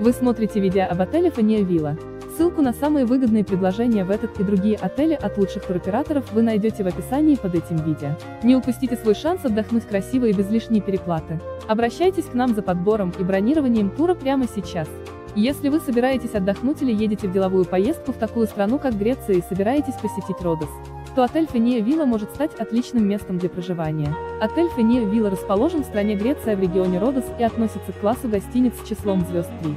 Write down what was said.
Вы смотрите видео об отеле Фания Вилла. Ссылку на самые выгодные предложения в этот и другие отели от лучших туроператоров вы найдете в описании под этим видео. Не упустите свой шанс отдохнуть красиво и без лишней переплаты. Обращайтесь к нам за подбором и бронированием тура прямо сейчас. Если вы собираетесь отдохнуть или едете в деловую поездку в такую страну, как Греция и собираетесь посетить Родос, то отель Фения Вилла может стать отличным местом для проживания. Отель Фения Вилла расположен в стране Греция в регионе Родос и относится к классу гостиниц с числом звезд 3.